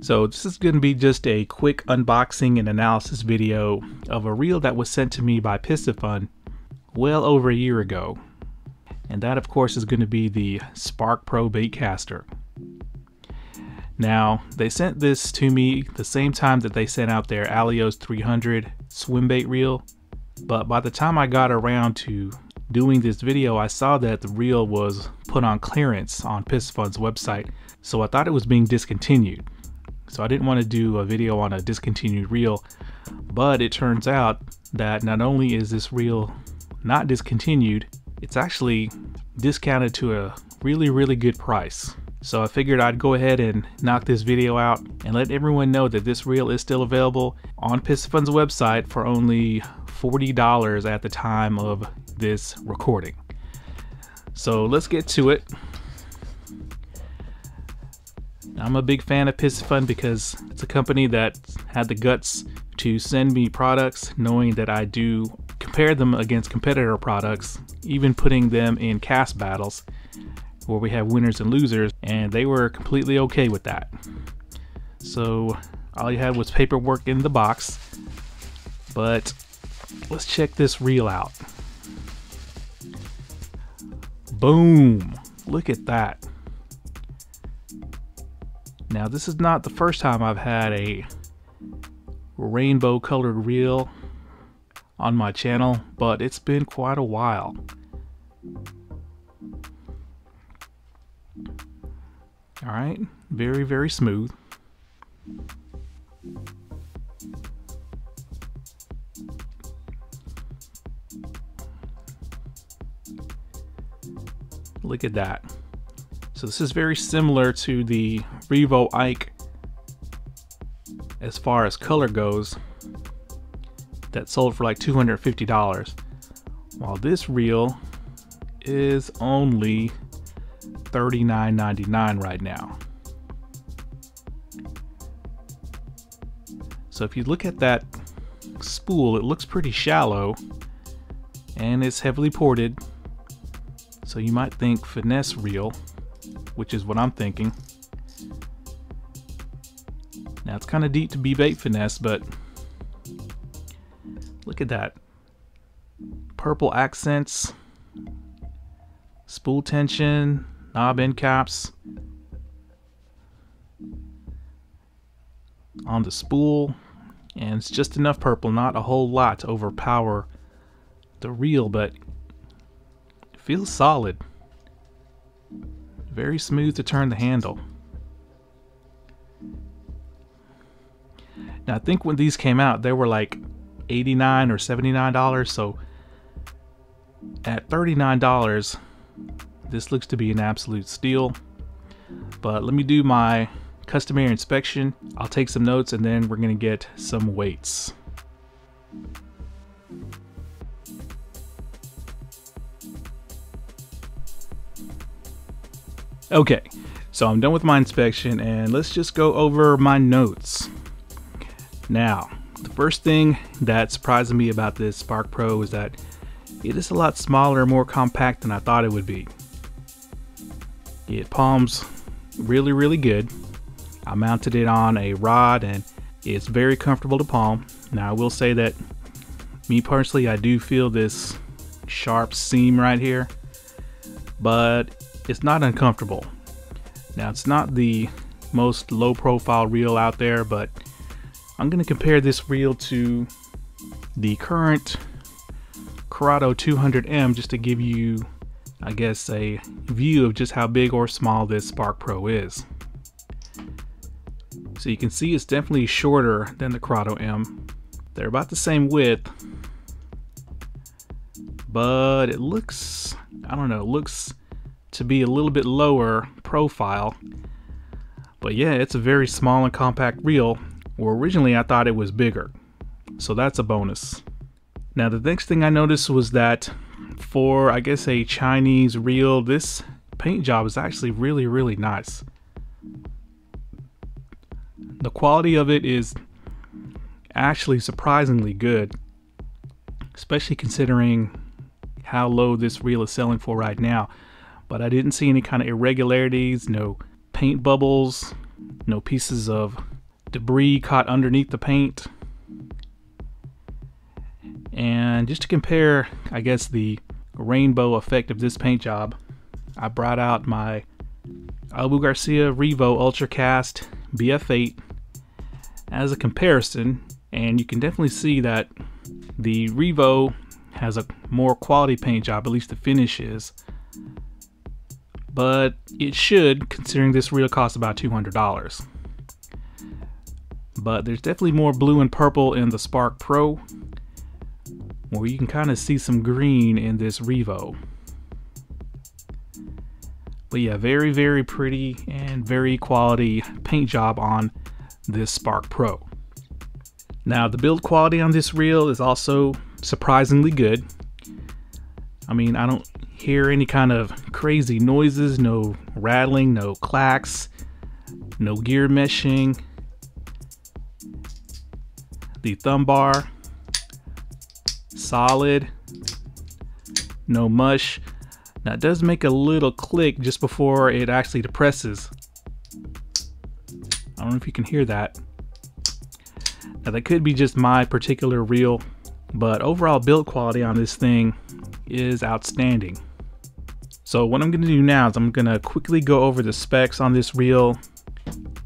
So this is going to be just a quick unboxing and analysis video of a reel that was sent to me by Piscifun well over a year ago. And that of course is going to be the Spark Pro Baitcaster. Now, they sent this to me the same time that they sent out their Alijoz 300 swim bait reel, but by the time I got around to doing this video, I saw that the reel was put on clearance on Piscifun's website, so I thought it was being discontinued. So I didn't want to do a video on a discontinued reel, but it turns out that not only is this reel not discontinued, it's actually discounted to a really, really good price. So I figured I'd go ahead and knock this video out and let everyone know that this reel is still available on Piscifun's website for only $40 at the time of this recording. So let's get to it. I'm a big fan of Piscifun because it's a company that had the guts to send me products knowing that I do compare them against competitor products, even putting them in cast battles where we have winners and losers, and they were completely okay with that. So all you had was paperwork in the box, but let's check this reel out. Boom! Look at that. Now this is not the first time I've had a rainbow colored reel on my channel, but it's been quite a while. All right, very, very smooth. Look at that. So this is very similar to the Revo Ike as far as color goes that sold for like $250 while this reel is only $39.99 right now. So if you look at that spool, it looks pretty shallow and it's heavily ported. So you might think finesse reel, which is what I'm thinking. Now it's kind of deep to be bait finesse, but look at that. Purple accents, spool tension, knob end caps on the spool and it's just enough purple not a whole lot to overpower the reel but it feels solid very smooth to turn the handle now I think when these came out they were like 89 or 79 dollars so at 39 dollars this looks to be an absolute steal. But let me do my customary inspection. I'll take some notes and then we're going to get some weights. Okay, so I'm done with my inspection and let's just go over my notes. Now, the first thing that surprised me about this Spark Pro is that it is a lot smaller and more compact than I thought it would be. It palms really, really good. I mounted it on a rod and it's very comfortable to palm. Now I will say that me personally, I do feel this sharp seam right here, but it's not uncomfortable. Now it's not the most low profile reel out there, but I'm gonna compare this reel to the current Curado 200M just to give you I guess, a view of just how big or small this Spark Pro is. So you can see it's definitely shorter than the Curado M. They're about the same width, but it looks, I don't know, it looks to be a little bit lower profile. But yeah, it's a very small and compact reel, where originally I thought it was bigger. So that's a bonus. Now the next thing I noticed was that for I guess a Chinese reel this paint job is actually really really nice the quality of it is actually surprisingly good especially considering how low this reel is selling for right now but I didn't see any kind of irregularities no paint bubbles no pieces of debris caught underneath the paint. And just to compare, I guess, the rainbow effect of this paint job, I brought out my Abu Garcia Revo Ultracast BF8 as a comparison, and you can definitely see that the Revo has a more quality paint job, at least the finish is. But it should, considering this reel costs about $200. But there's definitely more blue and purple in the Spark Pro, where you can kind of see some green in this Revo. But yeah, very, very pretty and very quality paint job on this Spark Pro. Now, the build quality on this reel is also surprisingly good. I mean, I don't hear any kind of crazy noises, no rattling, no clacks, no gear meshing. The thumb bar, solid, no mush. Now it does make a little click just before it actually depresses. I don't know if you can hear that. Now that could be just my particular reel, but overall build quality on this thing is outstanding. So what I'm gonna do now is I'm gonna quickly go over the specs on this reel,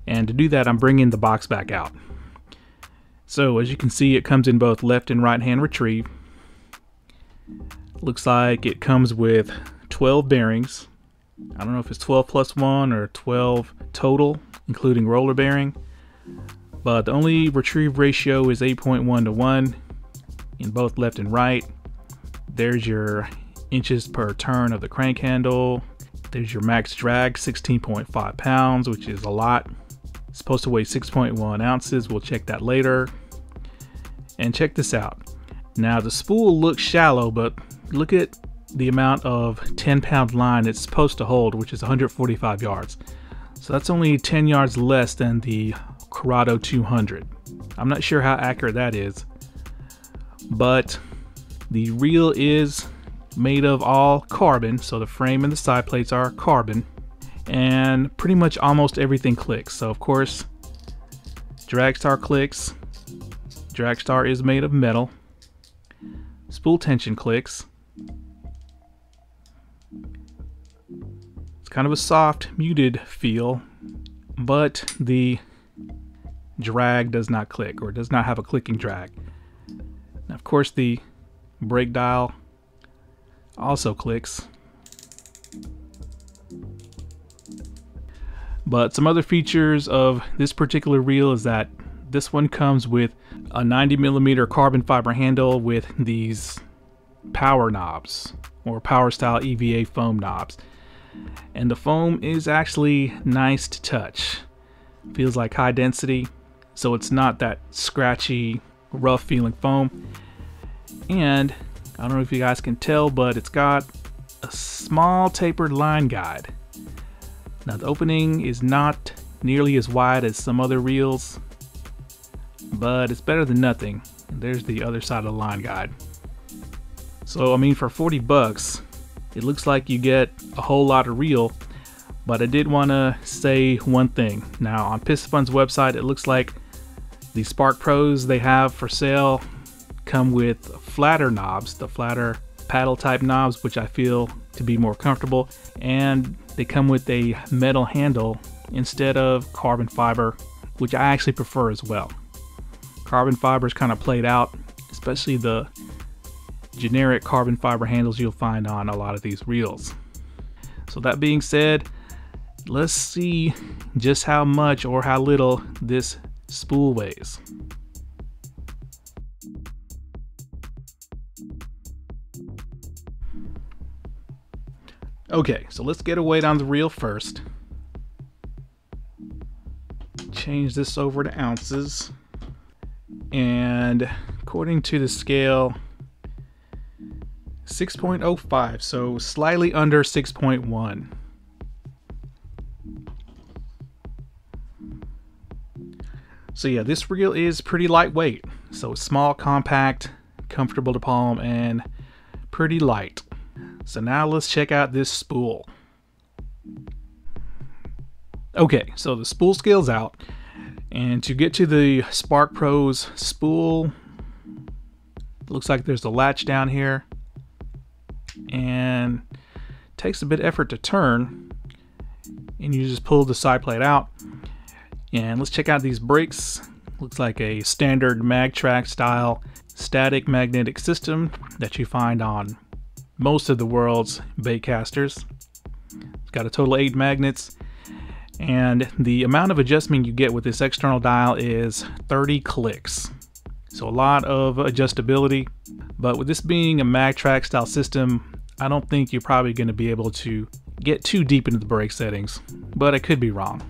and to do that I'm bringing the box back out. So as you can see it comes in both left and right hand retrieve. Looks like it comes with 12 bearings. I don't know if it's 12 plus 1 or 12 total, including roller bearing. But the only retrieve ratio is 8.1 to 1 in both left and right. There's your inches per turn of the crank handle. There's your max drag, 16.5 pounds, which is a lot. It's supposed to weigh 6.1 ounces. We'll check that later. And check this out. Now the spool looks shallow, but look at the amount of 10 pound line it's supposed to hold, which is 145 yards. So that's only 10 yards less than the Curado 200. I'm not sure how accurate that is, but the reel is made of all carbon, so the frame and the side plates are carbon, and pretty much almost everything clicks. So of course, Dragstar clicks. Dragstar is made of metal. Spool tension clicks. It's kind of a soft, muted feel, but the drag does not click or does not have a clicking drag. Now, of course, the brake dial also clicks. But some other features of this particular reel is that this one comes with a 90 millimeter carbon fiber handle with these power knobs or power style EVA foam knobs. And the foam is actually nice to touch. Feels like high density, so it's not that scratchy, rough feeling foam. And I don't know if you guys can tell, but it's got a small tapered line guide. Now the opening is not nearly as wide as some other reels, but it's better than nothing. There's the other side of the line guide. So I mean for 40 bucks, it looks like you get a whole lot of reel, but I did want to say one thing. Now on Piscifun's website, it looks like the Spark Pros they have for sale come with flatter knobs, the flatter paddle type knobs, which I feel to be more comfortable, and they come with a metal handle instead of carbon fiber, which I actually prefer as well. Carbon fiber is kind of played out, especially the generic carbon fiber handles you'll find on a lot of these reels. So that being said, let's see just how much or how little this spool weighs. Okay, so let's get a weight on the reel first. Change this over to ounces. And according to the scale, 6.05, so slightly under 6.1. So yeah, this reel is pretty lightweight. So small, compact, comfortable to palm, and pretty light. So now let's check out this spool. Okay, so the spool scale's out, And to get to the Spark Pro's spool, looks like there's a latch down here. And takes a bit of effort to turn. And you just pull the side plate out. And let's check out these brakes. Looks like a standard Magtrax style static magnetic system that you find on most of the world's baitcasters. It's got a total eight magnets and the amount of adjustment you get with this external dial is 30 clicks. So a lot of adjustability, but with this being a Magtrax style system, I don't think you're probably going to be able to get too deep into the brake settings, but I could be wrong.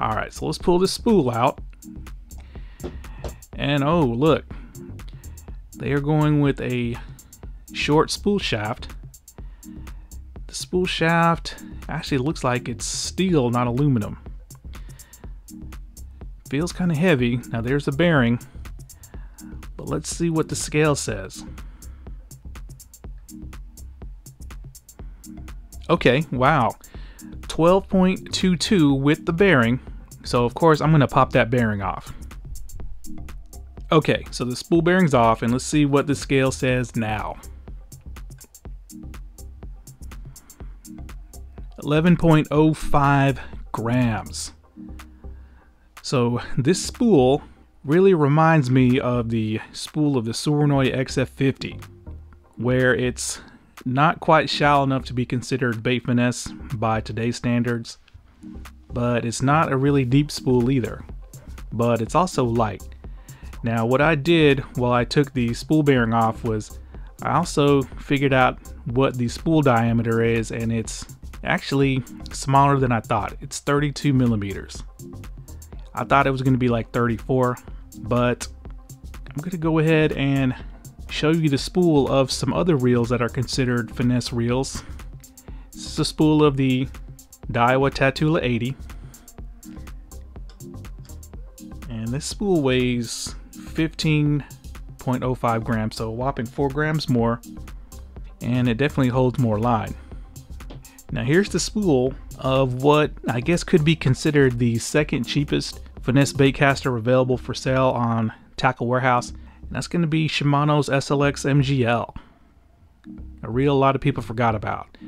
All right, so let's pull this spool out. And oh, look, they are going with a short spool shaft. The spool shaft actually looks like it's steel, not aluminum. Feels kind of heavy. Now there's the bearing, but let's see what the scale says. Okay, wow. 12.22 with the bearing. So of course I'm gonna pop that bearing off. Okay, so the spool bearing's off and let's see what the scale says now. 11.05 grams. So this spool really reminds me of the spool of the Tsurinoya XF50, where it's not quite shallow enough to be considered bait finesse by today's standards, but it's not a really deep spool either, but it's also light. Now what I did while I took the spool bearing off was I also figured out what the spool diameter is and it's actually smaller than I thought. It's 32 millimeters. I thought it was going to be like 34, but I'm going to go ahead and show you the spool of some other reels that are considered finesse reels. This is a spool of the Daiwa Tatula 80. And this spool weighs 15.05 grams, so a whopping 4 grams more. And it definitely holds more line. Now here's the spool of what I guess could be considered the second cheapest finesse baitcaster available for sale on Tackle Warehouse. And that's going to be Shimano's SLX MGL. A reel a lot of people forgot about.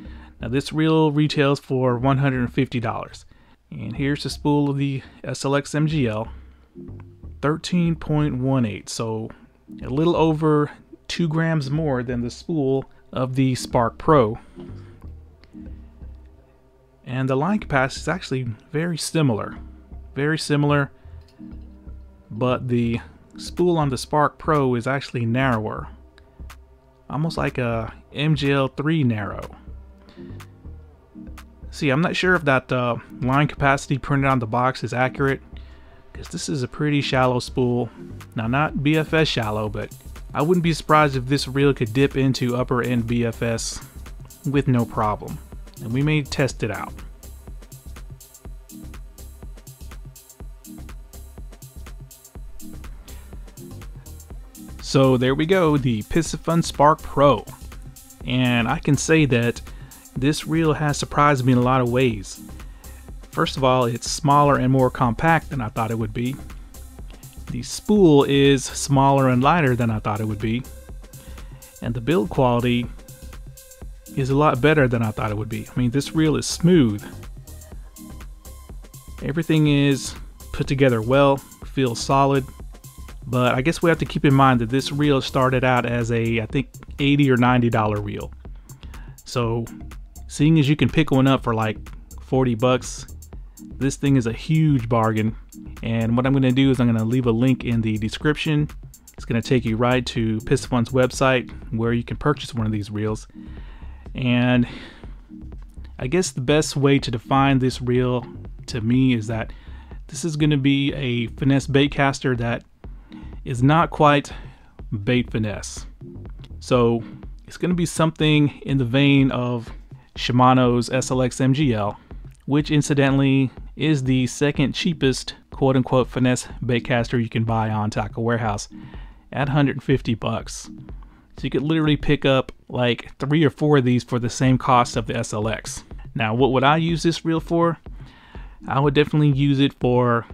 Now this reel retails for $150. And here's the spool of the SLX MGL. 13.18, so a little over 2 grams more than the spool of the Spark Pro and the line capacity is actually very similar. Very similar but the spool on the Spark Pro is actually narrower. Almost like a MGL3 narrow. See I'm not sure if that uh, line capacity printed on the box is accurate because this is a pretty shallow spool. Now not BFS shallow but I wouldn't be surprised if this reel could dip into upper end BFS with no problem and we may test it out. So there we go, the Piscifun Spark Pro. And I can say that this reel has surprised me in a lot of ways. First of all, it's smaller and more compact than I thought it would be. The spool is smaller and lighter than I thought it would be. And the build quality is a lot better than I thought it would be. I mean, this reel is smooth. Everything is put together well, feels solid. But I guess we have to keep in mind that this reel started out as a, I think, 80 or $90 reel. So seeing as you can pick one up for like 40 bucks, this thing is a huge bargain. And what I'm gonna do is I'm gonna leave a link in the description. It's gonna take you right to Piscifun's website where you can purchase one of these reels. And I guess the best way to define this reel to me is that this is going to be a finesse baitcaster that is not quite bait finesse. So it's going to be something in the vein of Shimano's SLX MGL, which incidentally is the second cheapest quote unquote finesse baitcaster you can buy on Tackle Warehouse at 150 bucks. So you could literally pick up like three or four of these for the same cost of the SLX. Now, what would I use this reel for? I would definitely use it for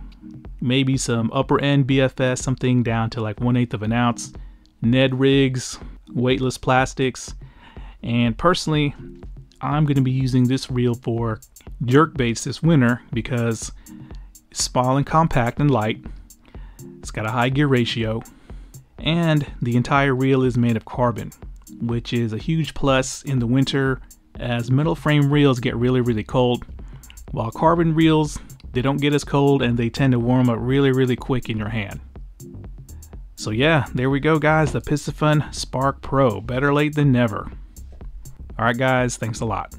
maybe some upper end BFS, something down to like one eighth of an ounce, Ned rigs, weightless plastics, and personally, I'm going to be using this reel for jerk baits this winter because it's small and compact and light. It's got a high gear ratio, and the entire reel is made of carbon, which is a huge plus in the winter as metal frame reels get really, really cold, while carbon reels they don't get as cold and they tend to warm up really, really quick in your hand. So yeah, there we go guys, the Piscifun Spark Pro. Better late than never. Alright guys, thanks a lot.